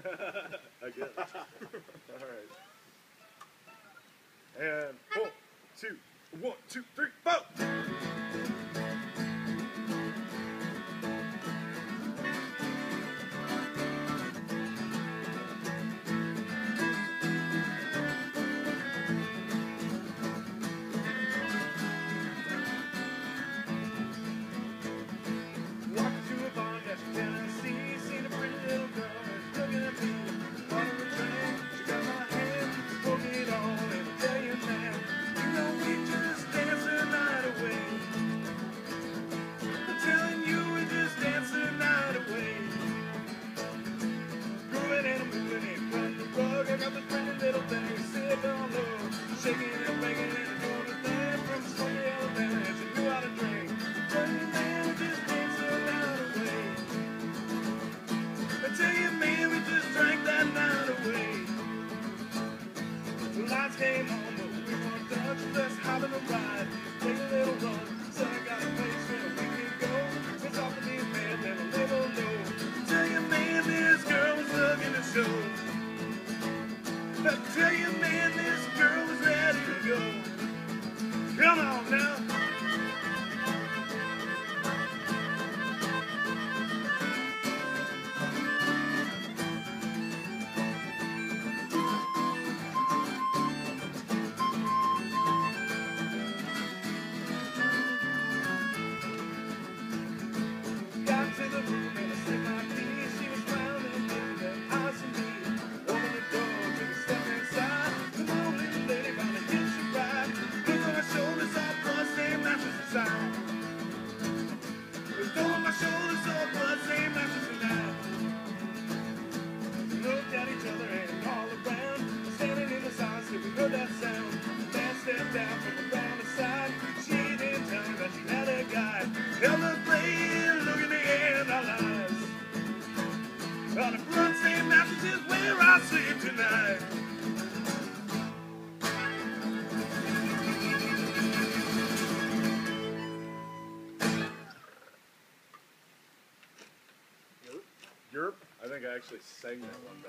I guess. All right. And four, two, one, two, three, four. much less having a ride. Take a little run. Europe. I think I actually sang that one. Back.